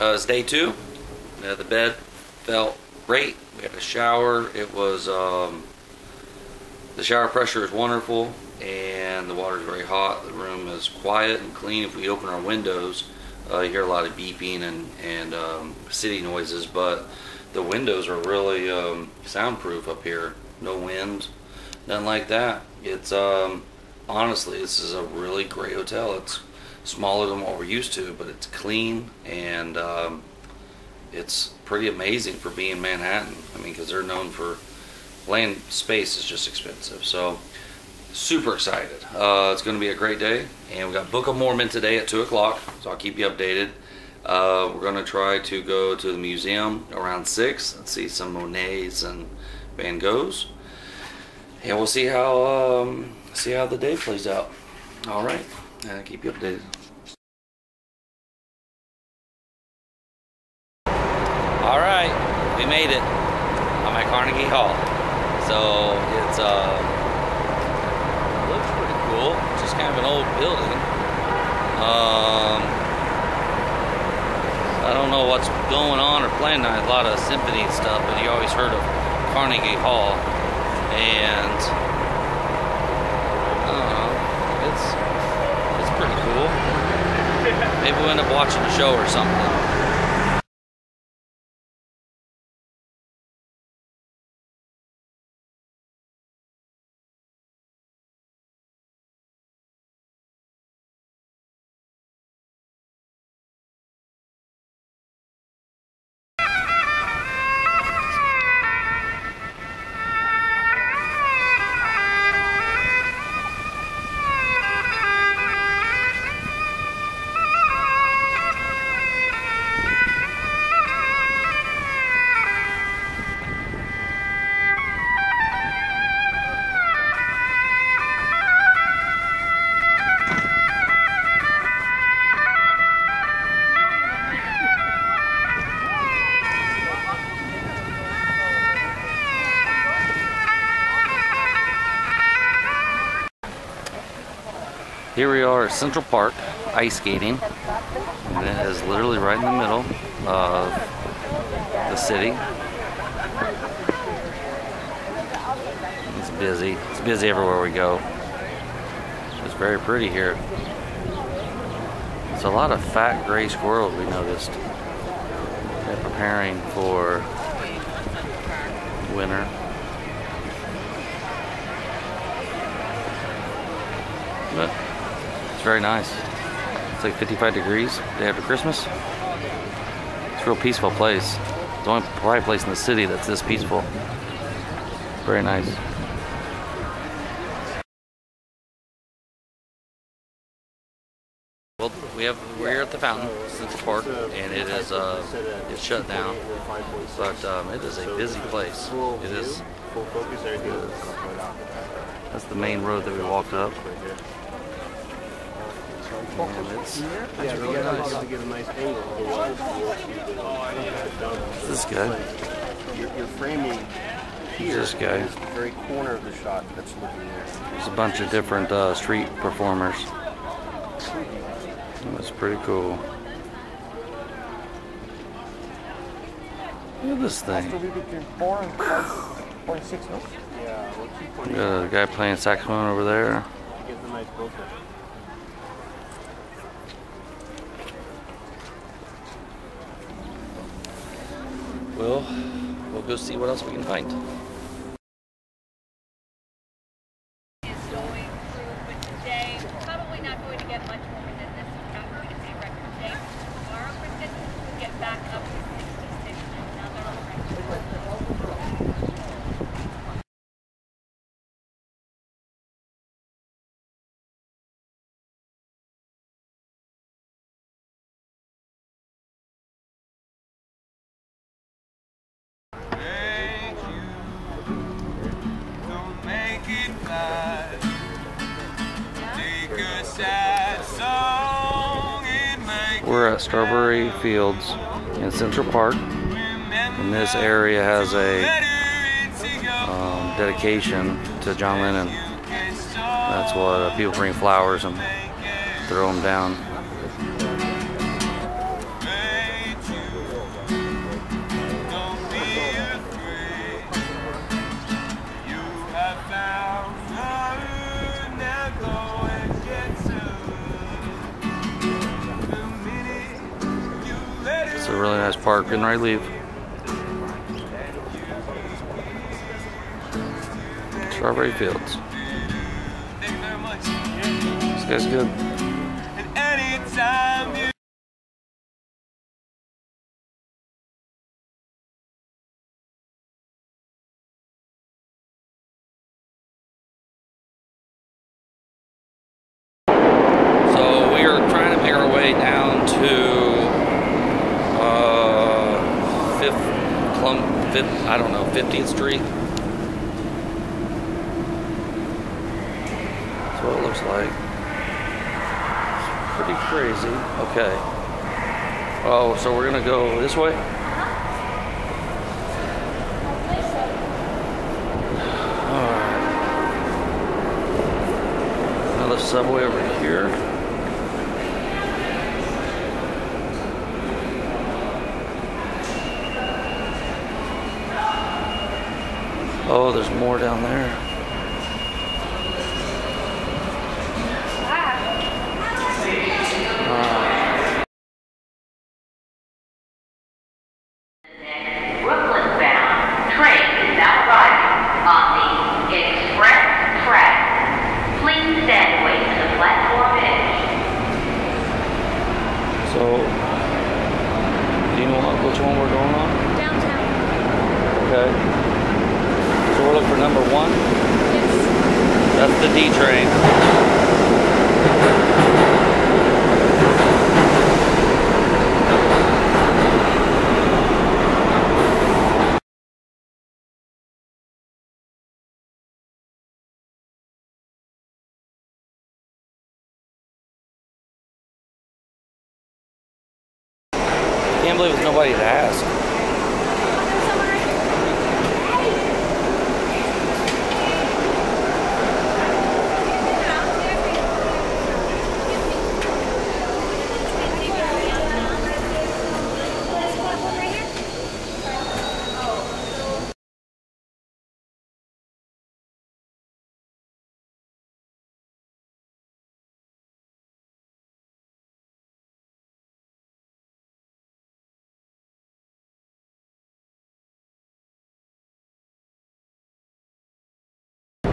Uh, day two. Uh, the bed felt great. We had a shower. It was um, the shower pressure is wonderful, and the water is very hot. The room is quiet and clean. If we open our windows, uh, you hear a lot of beeping and and um, city noises, but the windows are really um, soundproof up here. No wind, nothing like that. It's um, honestly, this is a really great hotel. It's smaller than what we're used to, but it's clean and um, it's pretty amazing for being Manhattan. I mean, because they're known for land space is just expensive. So super excited. Uh, it's going to be a great day, and we got Book of Mormon today at two o'clock. So I'll keep you updated. Uh, we're going to try to go to the museum around six and see some Monets and Van Goghs, and we'll see how um, see how the day plays out. All right, and I'll keep you updated. All right, we made it. I'm at Carnegie Hall. So it's uh looks pretty cool. It's just kind of an old building. Um I don't know what's going on or playing. A lot of symphony stuff, but you always heard of Carnegie Hall. And know. It's it's pretty cool. Maybe we'll end up watching a show or something. Here we are at Central Park, ice skating, and it is literally right in the middle of the city. It's busy. It's busy everywhere we go. It's very pretty here. It's a lot of fat gray squirrels we noticed. They're preparing for winter. It's very nice. It's like 55 degrees day after Christmas. It's a real peaceful place. It's the only probably place in the city that's this peaceful. Very nice. Well, we have we're here at the fountain, Central Park, and it is uh, it's shut down, but um, it is a busy place. It is. That's the main road that we walked up. And it's, it's really nice. This guy. You're, you're framing here. This guy. is the very corner of the shot that's looking there. There's a bunch of different uh, street performers. That's pretty cool. Look at this thing. between four and five point six, no? Yeah, we'll Got a guy playing saxophone over there. get the nice filter. Well, we'll go see what else we can find. Strawberry Fields in Central Park, and this area has a um, dedication to John Lennon. That's what uh, people bring flowers and throw them down. Really nice park. Ready to leave. Strawberry Fields. Thank you very much. This guy's good. And anytime you So we are trying to make our way down to uh, Fifth, Clum, Fifth, I don't know, 50th Street. That's what it looks like. It's pretty crazy. Okay. Oh, so we're gonna go this way? Another subway over here. There's more down there. Ah. Brooklyn bound train is now arriving on the express track. Please stand wait to the platform edge. So, do you know what- which one we're going on? Downtown. Okay. So we're looking for number one. Yes. That's the D train. Can't believe there's nobody to ask.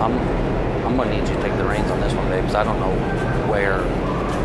I'm I'm gonna need you to take the reins on this one, babe, because I don't know where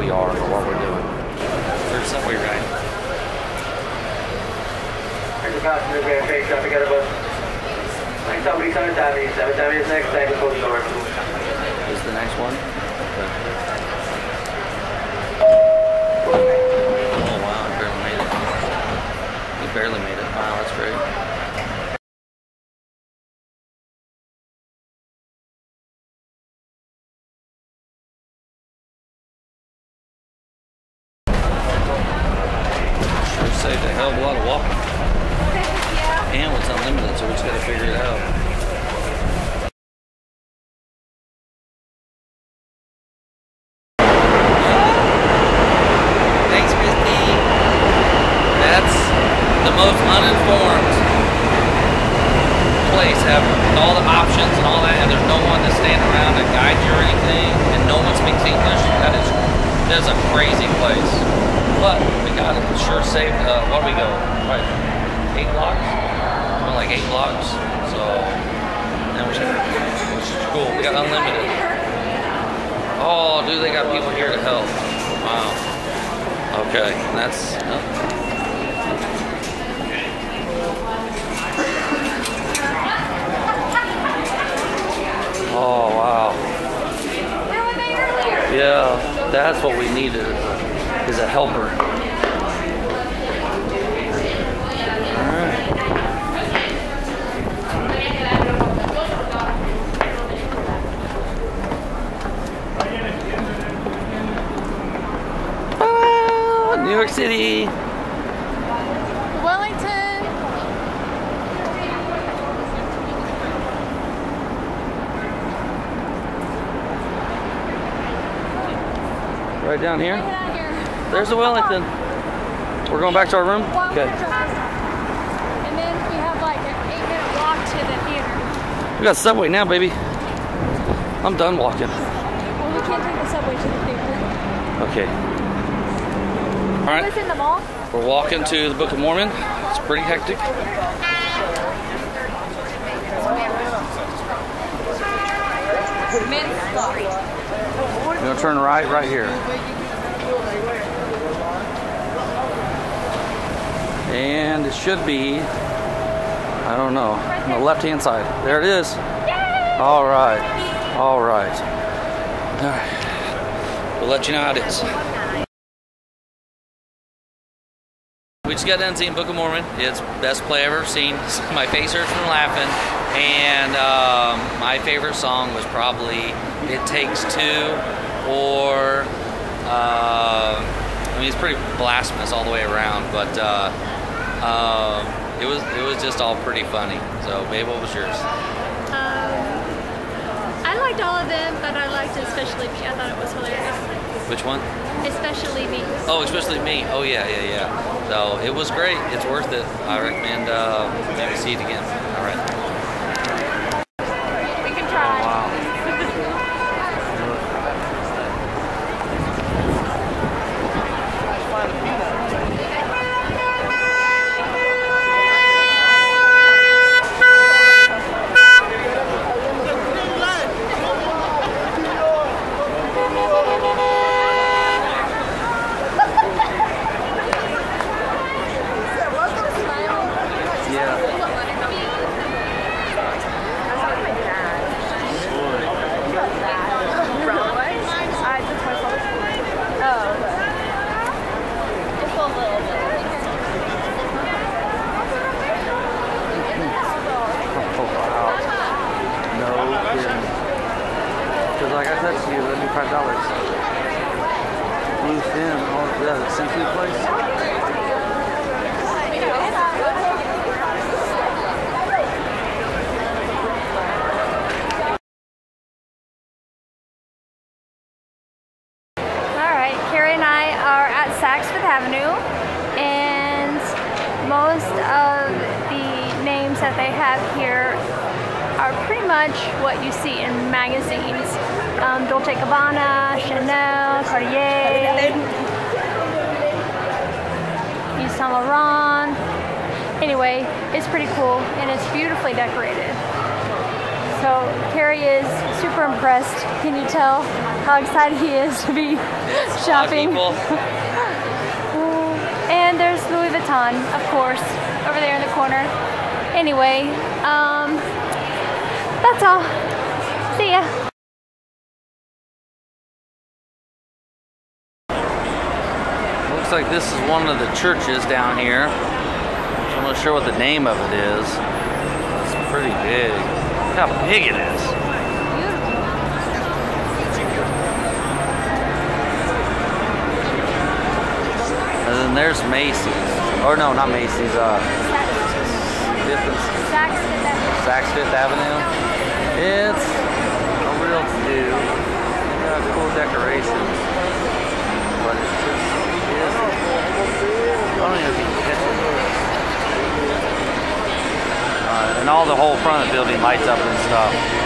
we are or what we're doing. There's somewhere right. Here's the passenger verification traffic at a bus. Next stop, 7th Avenue. 7th Avenue is next, second close door. Is the next one? Okay. Oh wow, I barely made it. You barely made it. Wow, that's great. Sure saved a hell of a lot of walking. And it's unlimited, so we just gotta figure it out. Thanks, Kristie. That's the most uninformed place ever. With all the options and all that, and there's no one to stand around and guide you or anything, and no one speaks English. That is, that is a crazy place. But we got it. Sure saved. Uh, what do we go? Right, eight blocks. Went like eight blocks. So, and which, is cool. We got unlimited. Oh, dude, they got people here to help. Wow. Okay, and that's. Oh wow. Yeah, that's what we needed helper. Ah, New York City. Wellington. Right down here. Get out of here. There's the Wellington. We're going back to our room? Okay. we're gonna drive this time. And then we have like an eight minute walk to the theater. We got Subway now, baby. I'm done walking. Well, we can't take the subway to the theater. Okay. All right. What's in the mall? We're walking to the Book of Mormon. It's pretty hectic. You're gonna turn right right here. And it should be, I don't know, on the left hand side. There it is. All right. All right. All right. We'll let you know how it is. We just got done seeing Book of Mormon. It's best play I've ever seen. My face hurts from laughing. And um, my favorite song was probably "It Takes Two or uh, I mean it's pretty blasphemous all the way around, but uh, um, it was it was just all pretty funny. So, babe, what was yours? Um, I liked all of them, but I liked especially me. I thought it was hilarious. Which one? Especially me. Oh, especially me. Oh yeah, yeah, yeah. So it was great. It's worth it. I recommend uh, maybe see it again. To you, let me five dollars. Blue fin, oh yeah, seafood place. All right, Kerry and I are at Saks Fifth Avenue, and most of the names that they have here are pretty much what you see in magazines. Um, Dolce Gabbana, Chanel, Cartier, Yves Saint Laurent. Anyway, it's pretty cool and it's beautifully decorated. So Kerry is super impressed. Can you tell how excited he is to be It's shopping? And there's Louis Vuitton, of course, over there in the corner. Anyway, um, that's all. See ya. Looks like this is one of the churches down here. I'm not sure what the name of it is. It's pretty big. Look how big it is. And then there's Macy's. Or no, not Macy's. Uh, Saks Fifth Avenue. It's a real to do. Got cool decorations. But it's just Uh, and all the whole front of the building lights up and stuff.